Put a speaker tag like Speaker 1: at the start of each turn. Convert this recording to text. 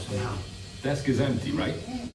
Speaker 1: house now.
Speaker 2: Desk is empty, right?